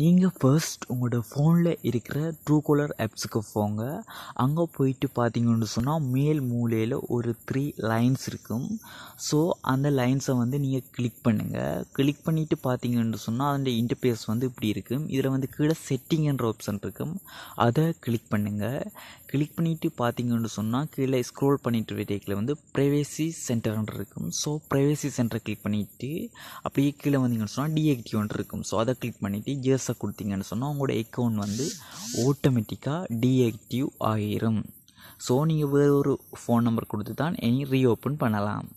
நீங்கள் ஃபர்ஸ்ட் உங்களோட ஃபோனில் இருக்கிற ட்ரூ காலர் ஆப்ஸுக்கு போங்க. அங்கே போயிட்டு பார்த்தீங்கன்னு சொன்னால் மேல் மூலையில் ஒரு த்ரீ லைன்ஸ் இருக்கும். ஸோ அந்த லைன்ஸை வந்து நீங்கள் கிளிக் பண்ணுங்கள் கிளிக் பண்ணிவிட்டு பார்த்தீங்கன்னு சொன்னால் அதோட இன்டர்பேஸ் வந்து இப்படி இருக்கும். இதில் வந்து கீழே செட்டிங்ன்ற ஆப்ஷன் இருக்கும். அதை கிளிக் பண்ணுங்கள் கிளிக் பண்ணிவிட்டு பார்த்தீங்கன்னு சொன்னால் கீழே ஸ்க்ரோல் பண்ணிட்டு வீடியோக்கில் வந்து ப்ரைவேசி சென்டர்ன்ற இருக்கும். ஸோ ப்ரைவேசி சென்டரை கிளிக் பண்ணிவிட்டு அப்படியே கீழே வந்தீங்கன்னு சொன்னால் டிஆக்டிவ்னு இருக்கும். ஸோ அதை கிளிக் பண்ணிவிட்டு ஜிஎஸ்ஸை கொடுத்தீங்கன்னு சொன்னால் உங்களோட அக்கௌண்ட் வந்து ஆட்டோமேட்டிக்காக டீஆக்டிவ் ஆகிரும் ஸோ நீங்கள் வேறு ஒரு ஃபோன் நம்பர் கொடுத்து தான் இனி ரீஓப்பன் பண்ணலாம்.